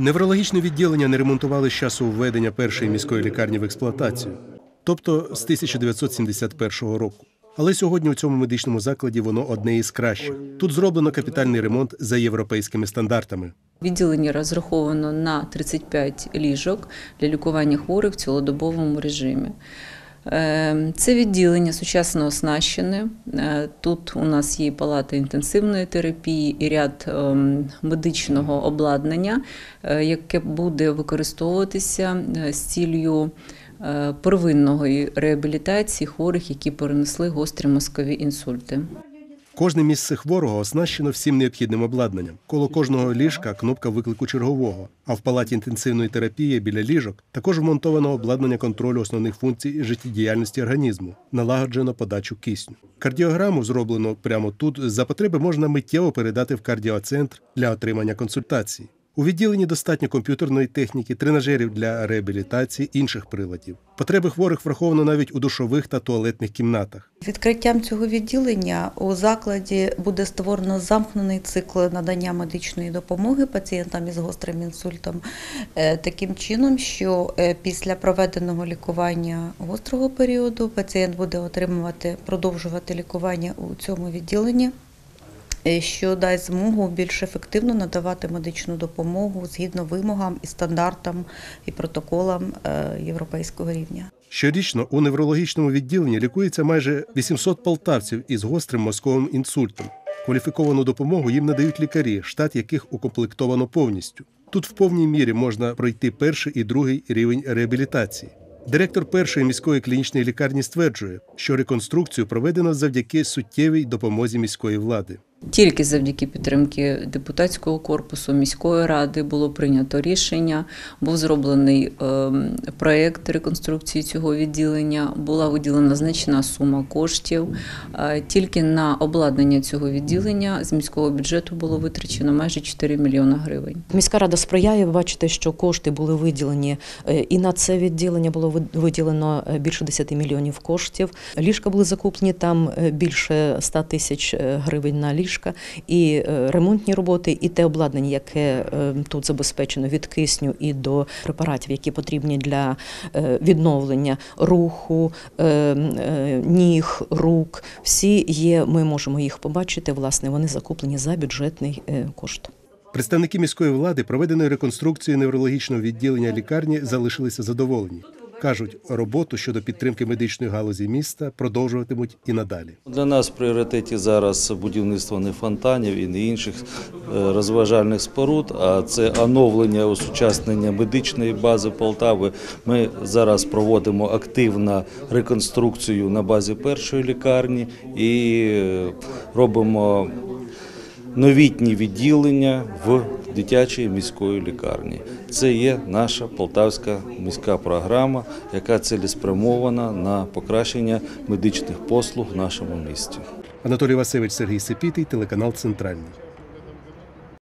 Неврологічне відділення не ремонтували з часу введення першої міської лікарні в експлуатацію, тобто з 1971 року. Але сьогодні у цьому медичному закладі воно одне із кращих. Тут зроблено капітальний ремонт за європейськими стандартами. Відділення розраховано на 35 ліжок для лікування хворих в цілодобовому режимі. Е, Це відділення сучасно оснащене. Тут у нас є палата інтенсивної терапії і ряд ем, медичного обладнання, е, яке буде використовуватися е, з ціллю е, первинної реабілітації хворих, які перенесли гострі мозкові інсульти. Кожне місце хворого оснащено всім необхідним обладнанням. Коло кожного ліжка кнопка виклику чергового. А в палаті інтенсивної терапії біля ліжок також вмонтовано обладнання контролю основних функцій життєдіяльності організму, налагоджено подачу кисню. Кардіограму зроблено прямо тут. За потреби можна миттєво передати в кардіоцентр для отримання консультацій. У відділенні достатньо комп'ютерної техніки, тренажерів для реабілітації, інших приладів. Потреби хворих враховано навіть у душових та туалетних кімнатах. Відкриттям цього відділення у закладі буде створено замкнений цикл надання медичної допомоги пацієнтам із гострим інсультом е, таким чином, що е, після проведеного лікування гострого періоду пацієнт буде отримувати продовжувати лікування у цьому відділенні. Е, Що дасть змогу більш ефективно надавати медичну допомогу згідно вимогам і стандартам і протоколам е, європейського рівня. Щорічно у неврологічному відділенні лікується майже 800 полтавців із гострим мозковим інсультом. Кваліфіковану допомогу їм надають лікарі, штат яких укомплектовано повністю. Тут в повній мірі можна пройти перший і другий рівень реабілітації. Директор першої міської клінічної лікарні стверджує, що реконструкцію проведено завдяки суттєвій допомозі міської влади. Тільки завдяки підтримки депутатського корпусу міської ради було прийнято рішення, був зроблений ем, проєкт реконструкції цього відділення, була виділена значна сума коштів. Е, Тільки на обладнання цього відділення з міського бюджету було витрачено майже 4 мільйони гривень. Міська рада сприяє. Бачите, що кошти були виділені е, і на це відділення було виділено е, більше 10 мільйонів коштів. Ліжка були закуплені там більше 100 тисяч гривень на ліжка, і е, ремонтні роботи, і те обладнання, яке е, тут забезпечено від кисню і до препаратів, які потрібні для е, відновлення руху, ніг, рук. Всі є. Ми можемо їх побачити. Власне, вони закуплені за бюджетний кошт. Представники міської влади проведеною реконструкцією неврологічного відділення лікарні залишилися задоволені. Кажуть, роботу щодо підтримки медичної галузі міста продовжуватимуть і надалі. Для нас в пріоритеті зараз будівництво не фонтанів і не інших е, розважальних споруд, а це оновлення, осучаснення медичної бази Полтави. Ми зараз проводимо активну реконструкцію на базі першої лікарні і е, робимо новітні відділення в дитячій міської лікарні. Це є наша полтавська міська програма, яка цілеспрямована на покращення медичних послуг в нашому місті. Анатолій Васильович Сергій Сипітий, телеканал Центральний.